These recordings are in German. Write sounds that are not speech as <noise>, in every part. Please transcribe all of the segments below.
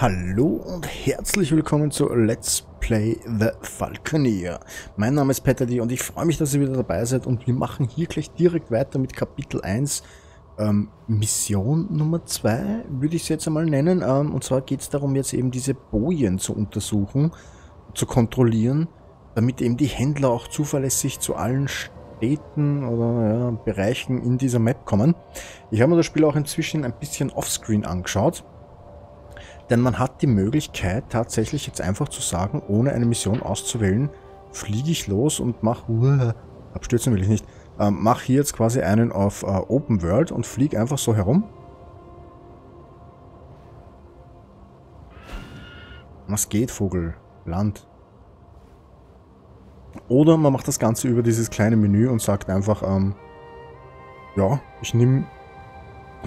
Hallo und herzlich willkommen zu Let's Play The Falconeer. Mein Name ist Petterdy und ich freue mich, dass ihr wieder dabei seid und wir machen hier gleich direkt weiter mit Kapitel 1, ähm, Mission Nummer 2, würde ich es jetzt einmal nennen. Ähm, und zwar geht es darum, jetzt eben diese Bojen zu untersuchen, zu kontrollieren, damit eben die Händler auch zuverlässig zu allen Städten oder ja, Bereichen in dieser Map kommen. Ich habe mir das Spiel auch inzwischen ein bisschen offscreen angeschaut denn man hat die Möglichkeit tatsächlich jetzt einfach zu sagen, ohne eine Mission auszuwählen, fliege ich los und mache, abstürzen will ich nicht, ähm, mach hier jetzt quasi einen auf äh, Open World und fliege einfach so herum. Was geht, Vogel? Land. Oder man macht das Ganze über dieses kleine Menü und sagt einfach, ähm, ja, ich nehme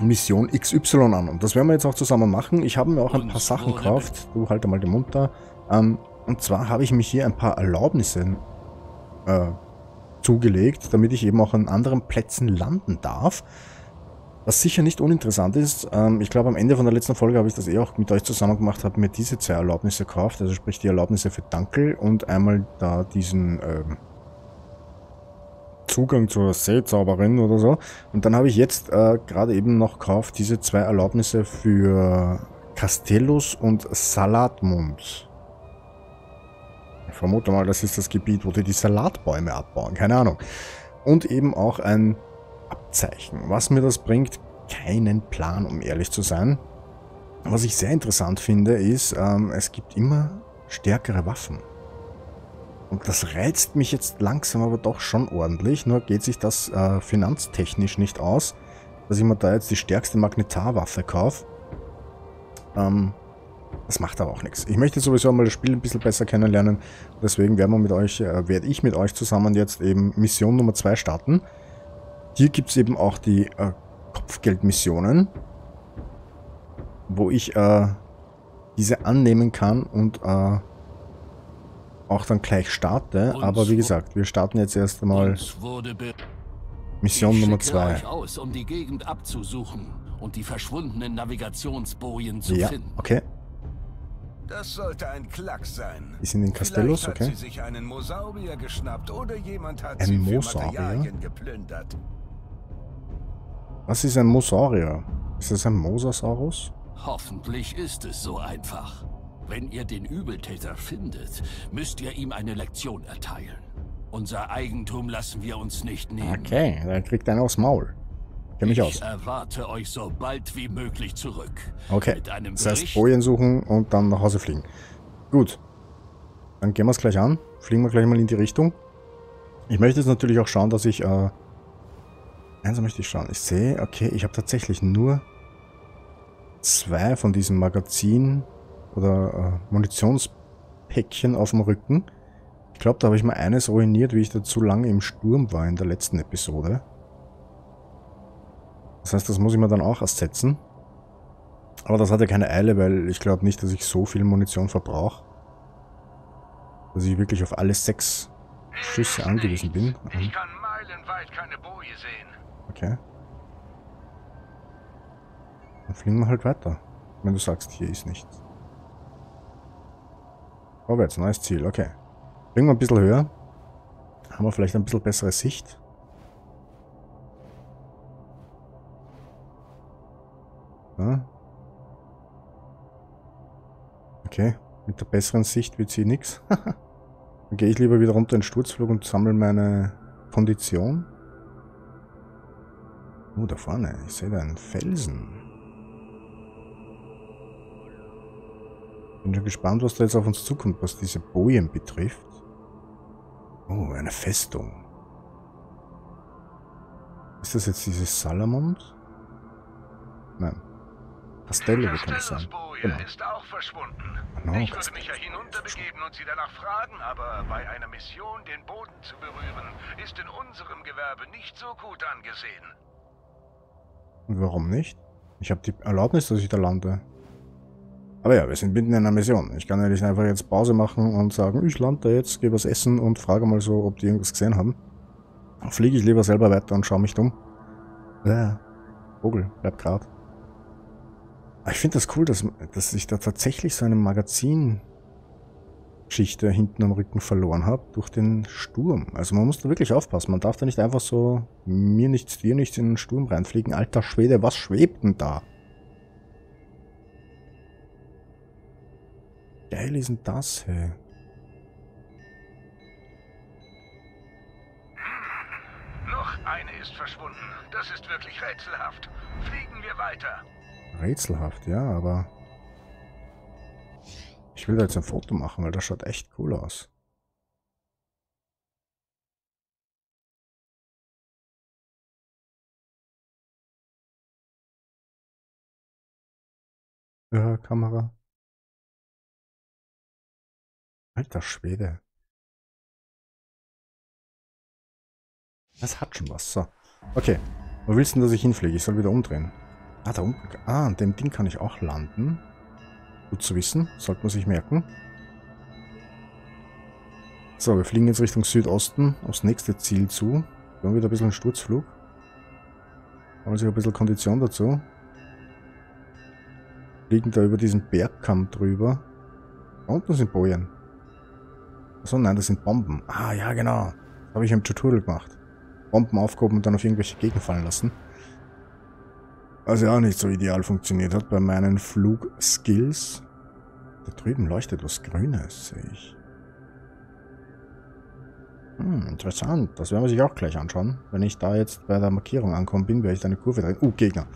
Mission XY an. Und das werden wir jetzt auch zusammen machen. Ich habe mir auch ein paar Sachen gekauft. Du halte mal den Mund da. Ähm, und zwar habe ich mich hier ein paar Erlaubnisse äh, zugelegt, damit ich eben auch an anderen Plätzen landen darf. Was sicher nicht uninteressant ist, ähm, ich glaube am Ende von der letzten Folge habe ich das eh auch mit euch zusammen gemacht, habe mir diese zwei Erlaubnisse gekauft, also sprich die Erlaubnisse für Dankel und einmal da diesen ähm, Zugang zur Seezauberin oder so. Und dann habe ich jetzt äh, gerade eben noch gekauft diese zwei Erlaubnisse für Castellus und Salatmund. Ich vermute mal, das ist das Gebiet, wo die die Salatbäume abbauen. Keine Ahnung. Und eben auch ein Abzeichen. Was mir das bringt, keinen Plan, um ehrlich zu sein. Was ich sehr interessant finde, ist, ähm, es gibt immer stärkere Waffen. Und das reizt mich jetzt langsam aber doch schon ordentlich. Nur geht sich das äh, finanztechnisch nicht aus, dass ich mir da jetzt die stärkste Magnetarwaffe kaufe. Ähm, das macht aber auch nichts. Ich möchte sowieso mal das Spiel ein bisschen besser kennenlernen. Deswegen werden wir mit euch, äh, werde ich mit euch zusammen jetzt eben Mission Nummer 2 starten. Hier gibt es eben auch die äh, Kopfgeldmissionen, wo ich äh, diese annehmen kann und äh, auch dann gleich starte. Uns aber wie gesagt, wir starten jetzt erst einmal Mission Nummer 2. aus, um die Gegend abzusuchen und die verschwundenen Navigationsbojen zu ja, finden. okay. Das sollte ein Klacks sein. Die sind in Castellus, Vielleicht okay. Hat sie sich einen Mosaurier geschnappt oder jemand hat ein sie Mosaurier? Geplündert. Was ist ein Mosaurier? Ist das ein Mosasaurus? Hoffentlich ist es so einfach. Wenn ihr den Übeltäter findet, müsst ihr ihm eine Lektion erteilen. Unser Eigentum lassen wir uns nicht nehmen. Okay, dann kriegt einer aufs Maul. Kenn mich ich aus. erwarte euch so bald wie möglich zurück. Okay, Mit einem das heißt Bojen suchen und dann nach Hause fliegen. Gut, dann gehen wir es gleich an. Fliegen wir gleich mal in die Richtung. Ich möchte jetzt natürlich auch schauen, dass ich... Äh, eins möchte ich schauen. Ich sehe, okay, ich habe tatsächlich nur zwei von diesen Magazinen oder äh, Munitionspäckchen auf dem Rücken. Ich glaube, da habe ich mal eines ruiniert, wie ich da zu lange im Sturm war in der letzten Episode. Das heißt, das muss ich mir dann auch ersetzen. Aber das hat ja keine Eile, weil ich glaube nicht, dass ich so viel Munition verbrauche. Dass ich wirklich auf alle sechs Schüsse angewiesen bin. Ich kann meilenweit keine Boje sehen. Okay. Dann fliegen wir halt weiter. Wenn du sagst, hier ist nichts. Vorwärts, neues Ziel, okay. Wir ein bisschen höher. Haben wir vielleicht ein bisschen bessere Sicht. Ja. Okay, mit der besseren Sicht wird sie nichts. <laughs> Dann gehe ich lieber wieder runter in den Sturzflug und sammle meine Kondition. Oh, da vorne. Ich sehe da einen Felsen. Bin schon gespannt, was da jetzt auf uns zukommt, was diese Bojen betrifft. Oh, eine Festung. Ist das jetzt dieses Salamond? Nein. Castello, kann das sein? Genau. ist auch verschwunden. No, ich würde mich ja hinunterbegeben und sie danach fragen, aber bei einer Mission den Boden zu berühren, ist in unserem Gewerbe nicht so gut angesehen. Und warum nicht? Ich habe die Erlaubnis, dass ich da lande. Aber ja, wir sind mitten in einer Mission. Ich kann ja einfach jetzt Pause machen und sagen, ich lande da jetzt, gehe was essen und frage mal so, ob die irgendwas gesehen haben. Dann fliege ich lieber selber weiter und schaue mich dumm. Ja, Vogel, bleib grad. Ich finde das cool, dass, dass ich da tatsächlich so eine Magazinschicht da hinten am Rücken verloren habe durch den Sturm. Also man muss da wirklich aufpassen. Man darf da nicht einfach so mir nichts, dir nichts in den Sturm reinfliegen. Alter Schwede, was schwebt denn da? Geil ist denn das, hey? Noch eine ist verschwunden. Das ist wirklich rätselhaft. Fliegen wir weiter. Rätselhaft, ja, aber... Ich will da jetzt ein Foto machen, weil das schaut echt cool aus. Ja, Kamera. Alter Schwede. Das hat schon was. So. Okay. Wo willst du denn, dass ich hinfliege? Ich soll wieder umdrehen. Ah, da unten. Ah, an dem Ding kann ich auch landen. Gut zu wissen. Sollte man sich merken. So, wir fliegen jetzt Richtung Südosten aufs nächste Ziel zu. Wir haben wieder ein bisschen einen Sturzflug. Haben sich ein bisschen Kondition dazu. Fliegen da über diesen Bergkamm drüber. Da unten sind Bojen. Achso, nein, das sind Bomben. Ah, ja, genau. Das habe ich im Tutorial gemacht. Bomben aufgehoben und dann auf irgendwelche Gegner fallen lassen. Was ja auch nicht so ideal funktioniert hat bei meinen Flugskills. Da drüben leuchtet was Grünes, sehe ich. Hm, interessant. Das werden wir sich auch gleich anschauen. Wenn ich da jetzt bei der Markierung ankommen bin, werde ich da eine Kurve drehen. Uh, Gegner.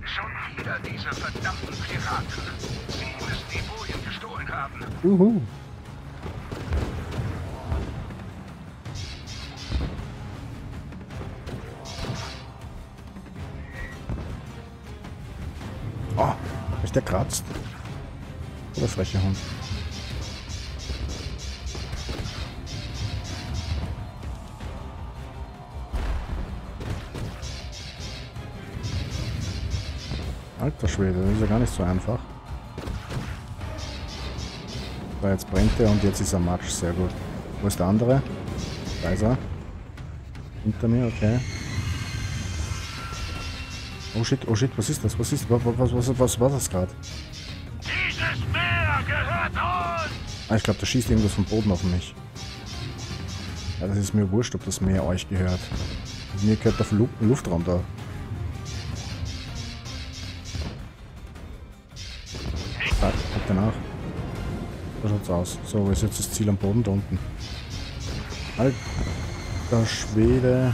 Schon wieder diese verdammten Piraten. Sie müssen die Bojen gestohlen haben. Uhu. Der kratzt. Oder freche Hund. Alter Schwede, das ist ja gar nicht so einfach. So, jetzt brennt er und jetzt ist er matsch. Sehr gut. Wo ist der andere? Da ist er. Hinter mir, okay. Oh shit, oh shit, was ist das? Was ist, was, was, was, was war das gerade? Dieses Meer gehört uns! Ah, ich glaube, da schießt irgendwas vom Boden auf mich. Ja, das ist mir wurscht, ob das Meer euch gehört. Mir gehört der Lu Luftraum da. Ah, guck danach. So schaut's aus. So, ist jetzt das Ziel am Boden da unten? Alter Schwede.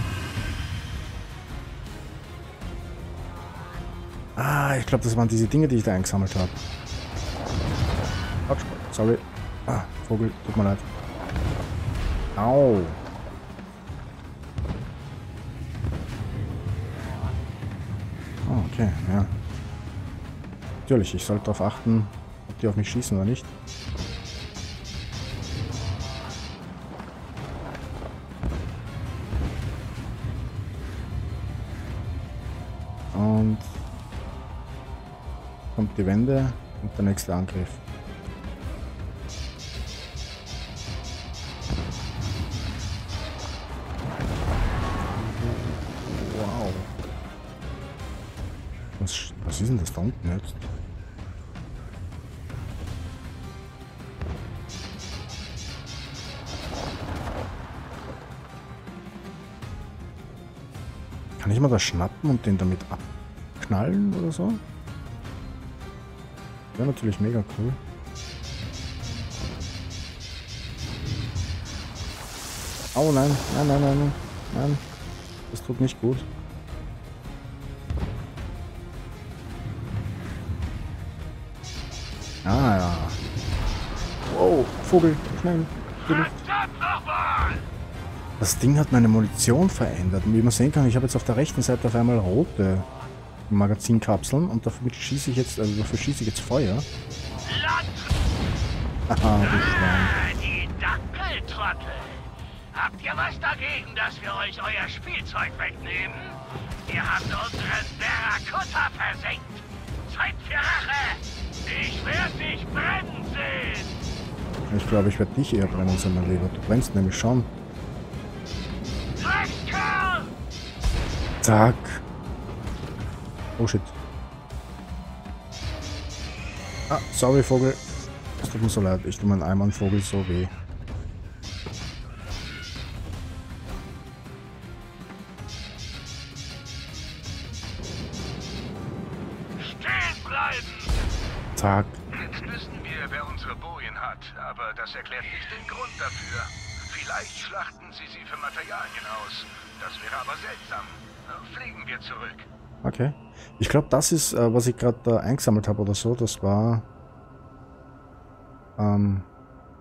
Ah, ich glaube, das waren diese Dinge, die ich da eingesammelt habe. Sorry. Ah, Vogel, tut mir leid. Au. Oh, okay, ja. Natürlich, ich sollte darauf achten, ob die auf mich schießen oder nicht. Die Wende und der nächste Angriff. Wow. Was, was ist denn das da unten jetzt? Kann ich mal das schnappen und den damit abknallen oder so? Wäre natürlich mega cool. Oh nein, nein, nein, nein, nein. Das tut nicht gut. Ah ja. Wow, Vogel, schnell. Das Ding hat meine Munition verändert. Und wie man sehen kann, ich habe jetzt auf der rechten Seite auf einmal rote Magazinkapseln und dafür schieße ich jetzt, also dafür schieße ich jetzt Feuer. Land! Haha, du Schwein. Ah, die Dackeltrottel! Habt ihr was dagegen, dass wir euch euer Spielzeug wegnehmen? Ihr habt unseren Barracuda versenkt! Zeit für Rache! Ich werde dich brennen sehen! Ich glaube, ich werde dich eher brennen sehen, mein Lieber. Du brennst nämlich schon. Zack. Oh shit. Ah, sorry, Vogel. Es tut mir so leid. Ich tue meinen Einmannvogel so weh. Stehen bleiben! Tag. Jetzt wissen wir, wer unsere Bojen hat, aber das erklärt nicht den Grund dafür. Vielleicht schlachten sie sie für Materialien aus. Das wäre aber seltsam. Fliegen wir zurück. Okay. Ich glaube, das ist, äh, was ich gerade da eingesammelt habe oder so. Das war... Ähm,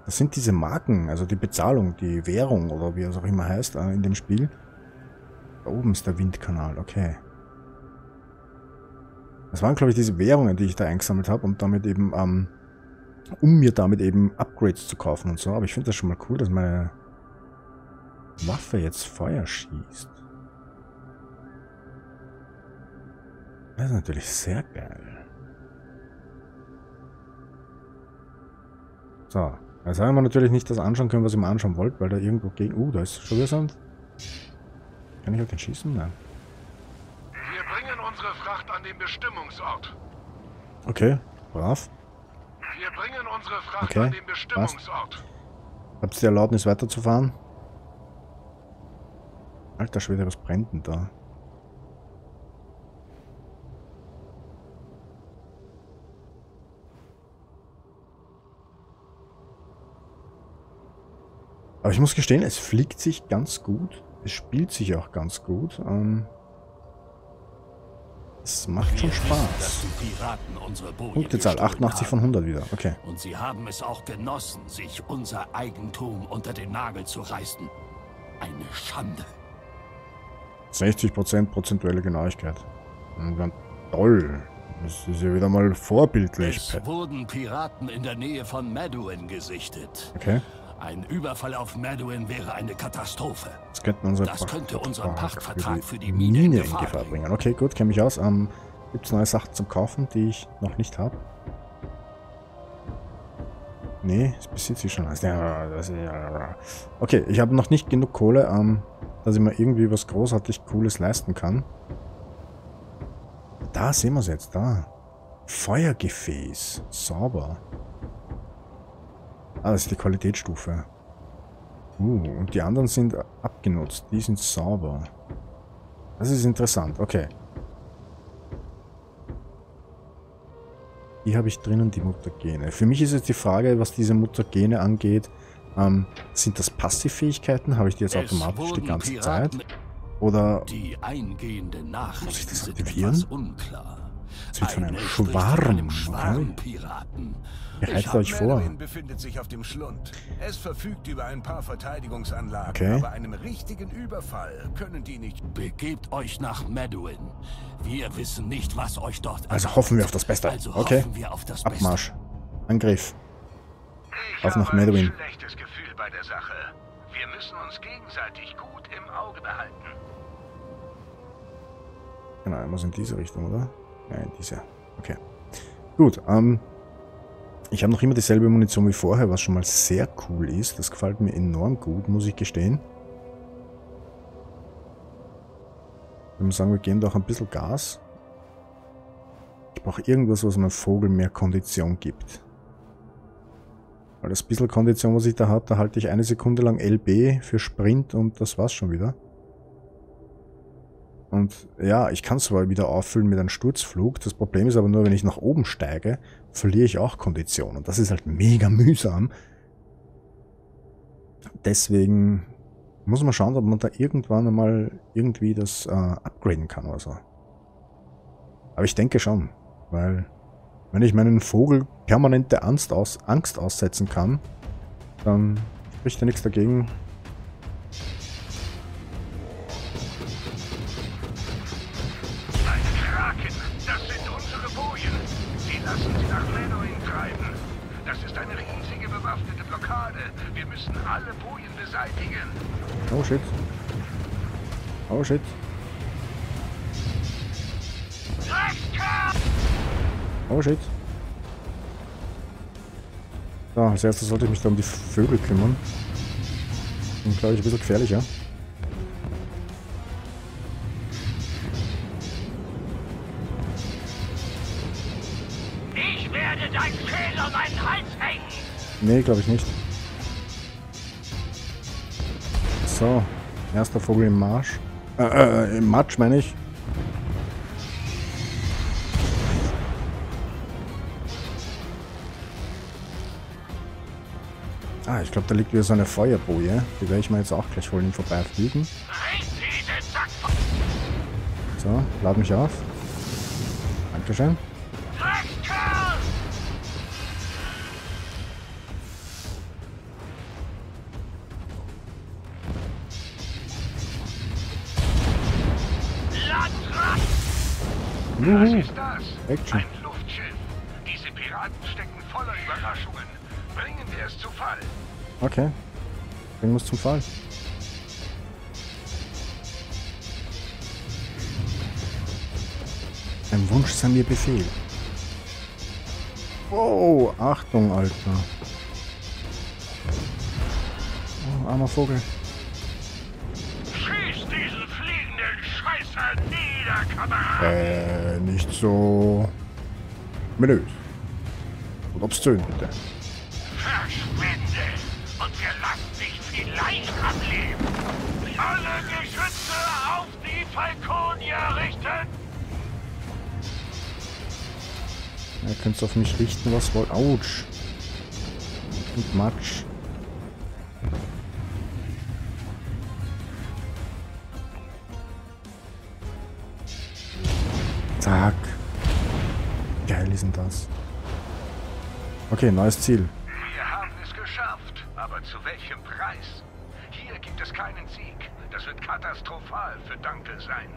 das sind diese Marken, also die Bezahlung, die Währung oder wie es auch immer heißt äh, in dem Spiel. Da oben ist der Windkanal, okay. Das waren, glaube ich, diese Währungen, die ich da eingesammelt habe und damit eben, ähm, um mir damit eben Upgrades zu kaufen und so. Aber ich finde das schon mal cool, dass meine Waffe jetzt Feuer schießt. Das ist natürlich sehr geil. So, jetzt haben wir natürlich nicht das anschauen können, was ich mir anschauen wollte, weil da irgendwo gegen... Uh, da ist schon wieder so ein... Kann ich auf den schießen? Nein. Wir bringen unsere Fracht an den Bestimmungsort. Okay, brav. Wir bringen unsere Fracht Okay, an den Bestimmungsort. Habt ihr die Erlaubnis weiterzufahren? Alter Schwede, was brennt denn da? Aber ich muss gestehen, es fliegt sich ganz gut. Es spielt sich auch ganz gut. Ähm, es macht schon Wir wissen, Spaß. Bojen Punktezahl gestohlen 88 von haben. 100 wieder. Okay. Und sie haben es auch genossen, sich unser Eigentum unter den Nagel zu reißen. Eine Schande. 60% prozentuelle Genauigkeit. Toll. Das ist ja wieder mal vorbildlich. Es wurden Piraten in der Nähe von Maduin gesichtet. Okay. Ein Überfall auf Maduin wäre eine Katastrophe. Das unsere Das könnte unseren Pachtvertrag für die Mine in Gefahr bringen. bringen. Okay, gut, kenne mich aus. Ähm, Gibt es neue Sachen zum Kaufen, die ich noch nicht habe? Nee, das besitze ich schon. Okay, ich habe noch nicht genug Kohle, ähm, dass ich mir irgendwie was großartig Cooles leisten kann. Da sehen wir es jetzt, da. Feuergefäß. Sauber. Ah, das ist die Qualitätsstufe. Uh, und die anderen sind abgenutzt. Die sind sauber. Das ist interessant. Okay. Hier habe ich drinnen die Mutagene. Für mich ist jetzt die Frage, was diese Mutagene angeht. Ähm, sind das Passivfähigkeiten? Habe ich die jetzt Es automatisch die ganze Zeit? Oder Die Nachrichten ich das aktivieren? unklar. Es wird von einem Schwarm, einem okay. Schwarmpiraten. bereitet euch vor? Befindet sich auf dem Schlund. Es verfügt über ein paar Verteidigungsanlagen, Okay. aber einem richtigen Überfall können die nicht. Begebt euch nach Maduin. Wir wissen nicht, was euch dort Also hoffen wir auf das Beste. Also Okay. hoffen wir auf das Abmarsch. Angriff. Ich Auf nach ein schlechtes Gefühl bei der Sache. Wir müssen uns gegenseitig gut im Auge behalten. Genau, immer so in diese Richtung, oder? Ja, in diese. Okay. Gut, ähm. Ich habe noch immer dieselbe Munition wie vorher, was schon mal sehr cool ist. Das gefällt mir enorm gut, muss ich gestehen. Ich würde sagen, wir geben doch ein bisschen Gas. Ich brauche irgendwas, was meinem Vogel mehr Kondition gibt. Weil das bisschen Kondition, was ich da habe, da halte ich eine Sekunde lang LB für Sprint und das war's schon wieder. Und ja, ich kann zwar wieder auffüllen mit einem Sturzflug, das Problem ist aber nur, wenn ich nach oben steige, verliere ich auch Kondition. Und das ist halt mega mühsam. Deswegen muss man schauen, ob man da irgendwann einmal irgendwie das äh, upgraden kann oder so. Aber ich denke schon, weil wenn ich meinen Vogel permanente Angst, aus, Angst aussetzen kann, dann spricht ja nichts dagegen, ist eine riesige bewaffnete Blockade. Wir müssen alle Bojen beseitigen. Oh shit. Oh shit. Oh shit. So, als erstes sollte ich mich da um die Vögel kümmern. Sind, glaube ich, ein bisschen gefährlicher. Um meinen Hals hängen. Nee, glaube ich nicht. So, erster Vogel im Marsch. Äh, äh, im Matsch meine ich. Ah, ich glaube, da liegt wieder so eine Feuerboje. Die werde ich mir jetzt auch gleich holen, vorbeifliegen. Den Sack So, lad mich auf. Dankeschön. Was ist das? Action. Ein Luftschiff. Diese Piraten stecken voller Überraschungen. Bringen wir es zu Fall. Okay. Bringen wir es zum Fall. Ein Wunsch sei mir Befehl. Oh, Achtung, Alter. Oh, armer Vogel. Äh, nicht so... Menüs. Und obszön, bitte. Verschwinde! Und wir lassen dich vielleicht am Leben! Alle Geschütze auf die Falkonier richten! Ihr könnt auf mich richten, was wollt. Autsch. Und Matsch. Zack. Geil ist denn das. Okay, neues Ziel. Wir haben es geschafft. Aber zu welchem Preis? Hier gibt es keinen Sieg. Das wird katastrophal für Dankel sein.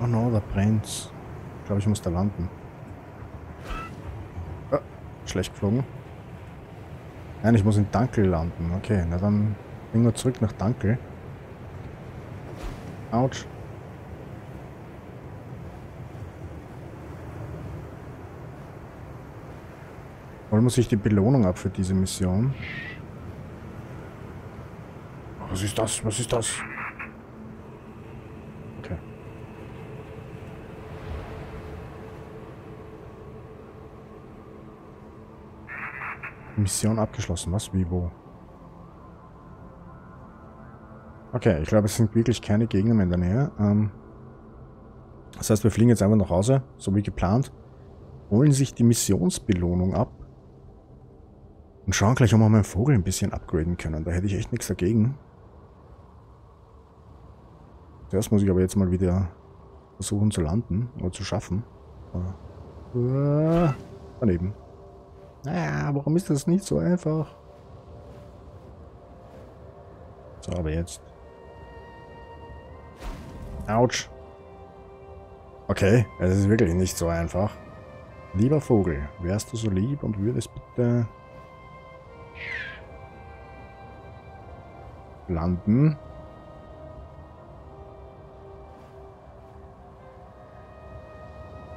Oh no, da brennt's. Ich glaube, ich muss da landen. Ah, schlecht geflogen. Nein, ich muss in Dankel landen. Okay, na dann bringen wir zurück nach Dankel. Autsch. Holen muss ich die Belohnung ab für diese Mission. Was ist das? Was ist das? Okay. Mission abgeschlossen. Was? Wie? Wo? Okay, ich glaube, es sind wirklich keine Gegner mehr in der Nähe. Ähm, das heißt, wir fliegen jetzt einfach nach Hause, so wie geplant. Holen sich die Missionsbelohnung ab. Und schauen gleich, ob wir meinen Vogel ein bisschen upgraden können. Da hätte ich echt nichts dagegen. Zuerst muss ich aber jetzt mal wieder versuchen zu landen oder zu schaffen. Äh, daneben. Naja, warum ist das nicht so einfach? So, aber jetzt. Autsch. Okay, es ist wirklich nicht so einfach. Lieber Vogel, wärst du so lieb und würdest bitte landen?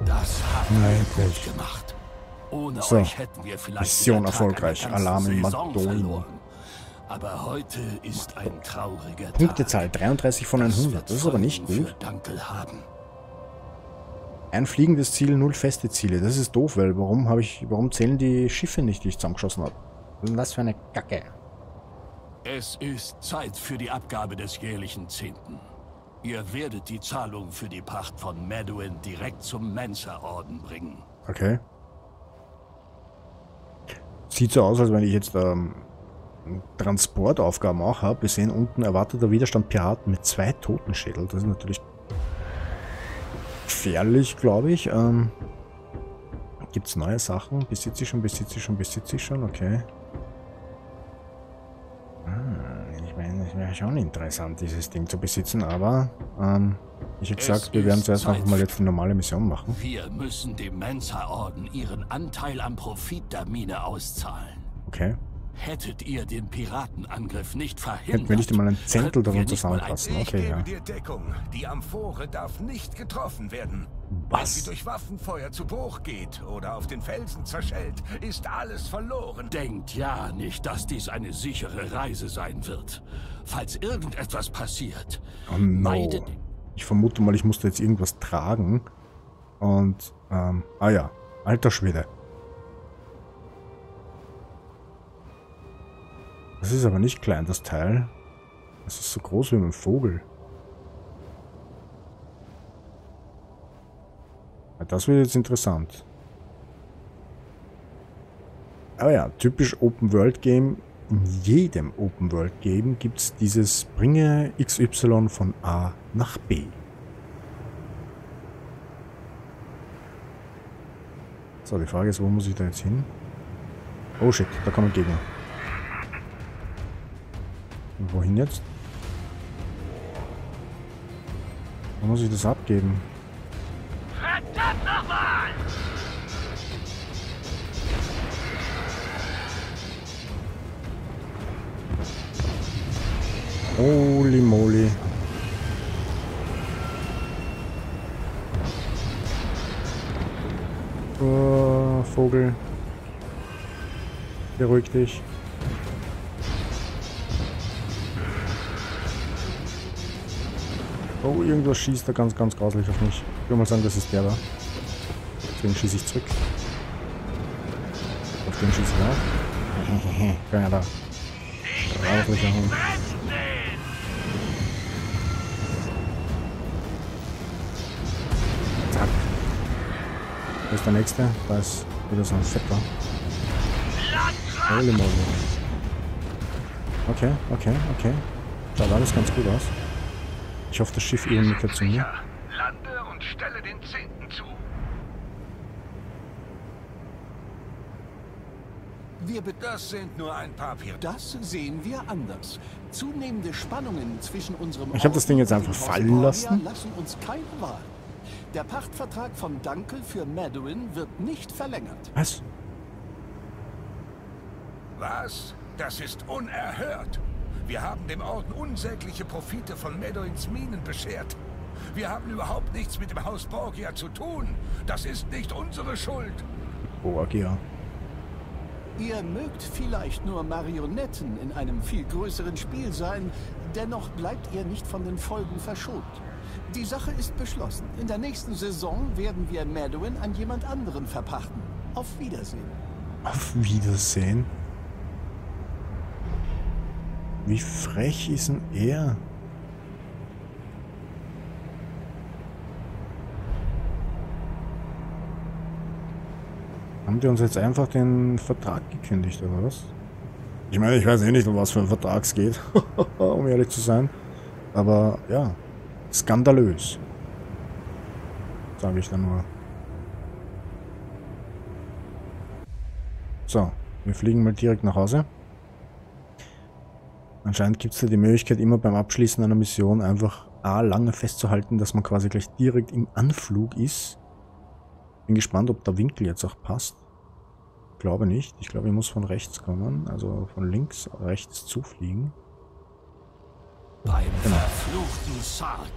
Das haben Nein, wir gut nicht. gemacht. Ohne So. euch hätten wir vielleicht Mission erfolgreich. Alarm in Madon. Aber heute ist ein trauriger Punktezahl 33 von Tag. 100. Das ist aber nicht gut. Ein fliegendes Ziel, null feste Ziele. Das ist doof, weil warum habe ich, warum zählen die Schiffe nicht, die ich zusammengeschossen habe? Was für eine Kacke? Es ist Zeit für die Abgabe des jährlichen Zehnten. Ihr werdet die Zahlung für die Pacht von Maduin direkt zum Mensa-Orden bringen. Okay. Sieht so aus, als wenn ich jetzt ähm, Transportaufgaben auch habe. Wir sehen unten erwarteter Widerstand Piraten mit zwei Totenschädel. Das ist natürlich gefährlich, glaube ich. Ähm, Gibt es neue Sachen? Besitze ich schon, besitze ich schon, besitze ich schon? Okay. Schon interessant, dieses Ding zu besitzen, aber ähm, ich habe Es gesagt, wir werden zuerst einfach mal jetzt eine normale Mission machen. Wir müssen dem Mensa-Orden ihren Anteil am Profit der Mine auszahlen. Okay. Hättet ihr den Piratenangriff nicht verhindert, Hätten wir nicht einmal ein Zehntel könnten wir davon mal. Ich Okay, ja. dir Deckung. Die Amphore darf nicht getroffen werden. Wenn sie Was? durch Waffenfeuer zu Bruch geht oder auf den Felsen zerschellt, ist alles verloren. Denkt ja nicht, dass dies eine sichere Reise sein wird. Falls irgendetwas passiert, Oh no. meidet Ich vermute mal, ich musste jetzt irgendwas tragen. Und, ähm, ah ja, alter Schwede. Das ist aber nicht klein, das Teil. Das ist so groß wie ein Vogel. Das wird jetzt interessant. Aber ja, typisch Open World Game. In jedem Open World Game gibt es dieses Bringe XY von A nach B. So, die Frage ist, wo muss ich da jetzt hin? Oh shit, da kommen Gegner. Wohin jetzt? Wo muss ich das abgeben? Verdammt nochmal! Holy moly. Oh, Vogel. Beruhig dich. Irgendwas schießt da ganz, ganz grauslich auf mich. Ich würde mal sagen, das ist der da. Deswegen schieße ich zurück. Auf den schieße ich auch. <laughs> Keiner da. Grauslicher Hund. Zack. Wo ist der nächste? Da ist wieder so ein Fetter. Holy moly. Okay, okay, okay. Schaut alles ganz gut aus. Ich hoffe, das Schiff eben nicht zu mir. Lande und stelle den Zehnten zu. Wir das sind nur ein paar Piraten. Das sehen wir anders. Zunehmende Spannungen zwischen unserem Ich hab das Ding jetzt einfach fallen lassen. Lassen uns keine Wahl. Der Pachtvertrag von Dunkel für Madeline wird nicht verlängert. Was? Was? Das ist unerhört. Wir haben dem Orden unsägliche Profite von Medoins Minen beschert. Wir haben überhaupt nichts mit dem Haus Borgia zu tun. Das ist nicht unsere Schuld. Borgia. Ihr mögt vielleicht nur Marionetten in einem viel größeren Spiel sein, dennoch bleibt ihr nicht von den Folgen verschont. Die Sache ist beschlossen. In der nächsten Saison werden wir Madeline an jemand anderen verpachten. Auf Wiedersehen. Auf Wiedersehen. Wie frech ist denn er? Haben die uns jetzt einfach den Vertrag gekündigt, oder was? Ich meine, ich weiß eh nicht, um was für ein Vertrag es geht, <laughs> um ehrlich zu sein. Aber ja, skandalös. Sage ich dann nur. So, wir fliegen mal direkt nach Hause. Anscheinend gibt es da die Möglichkeit, immer beim Abschließen einer Mission einfach A, lange festzuhalten, dass man quasi gleich direkt im Anflug ist. Bin gespannt, ob der Winkel jetzt auch passt. Glaube nicht. Ich glaube, ich muss von rechts kommen, also von links rechts zufliegen. Beim Genau. verfluchten Sarg.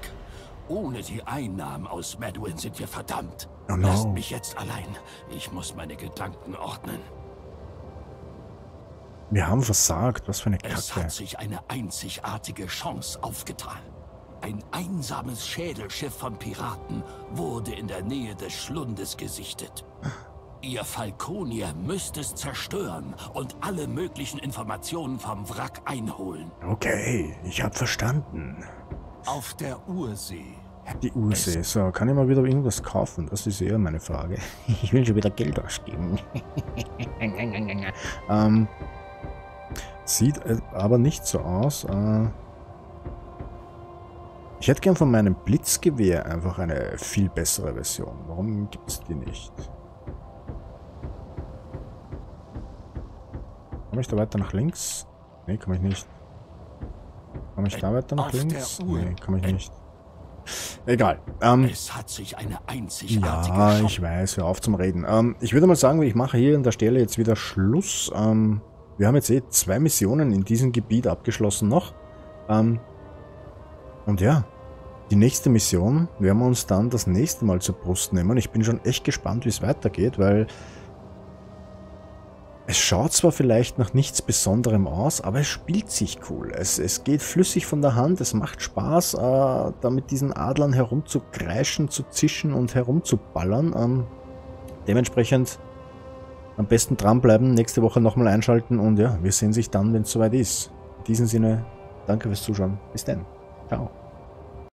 Ohne die Einnahmen aus Madeline sind wir verdammt. Oh no. Lasst mich jetzt allein. Ich muss meine Gedanken ordnen. Wir haben versagt. Was für eine Es Kacke. hat sich eine einzigartige Chance aufgetan. Ein einsames Schädelschiff von Piraten wurde in der Nähe des Schlundes gesichtet. Ihr Falkonier müsst es zerstören und alle möglichen Informationen vom Wrack einholen. Okay, ich habe verstanden. Auf der Ursee. Die Ursee. So, kann ich mal wieder irgendwas kaufen? Das ist eher meine Frage. <laughs> Ich will schon wieder Geld ausgeben. <laughs> ähm, sieht aber nicht so aus. Äh, ich hätte gern von meinem Blitzgewehr einfach eine viel bessere Version. Warum gibt es die nicht? Komme ich da weiter nach links? Nee, komme ich nicht. Komme ich da weiter nach links? Nee, komme ich nicht. Egal. Ähm, Es hat sich eine einzigartige ja, ich weiß, hör auf zum Reden. Ähm, ich würde mal sagen, ich mache hier an der Stelle jetzt wieder Schluss. Ähm, wir haben jetzt eh zwei Missionen in diesem Gebiet abgeschlossen noch. Ähm, und ja, die nächste Mission werden wir uns dann das nächste Mal zur Brust nehmen. Ich bin schon echt gespannt, wie es weitergeht, weil es schaut zwar vielleicht nach nichts Besonderem aus, aber es spielt sich cool. Es, es geht flüssig von der Hand, es macht Spaß, äh, da mit diesen Adlern herumzukreischen, zu zischen und herumzuballern. Ähm, dementsprechend, am besten dranbleiben, nächste Woche nochmal einschalten und ja, wir sehen sich dann, wenn es soweit ist. In diesem Sinne, danke fürs Zuschauen. Bis dann. Ciao.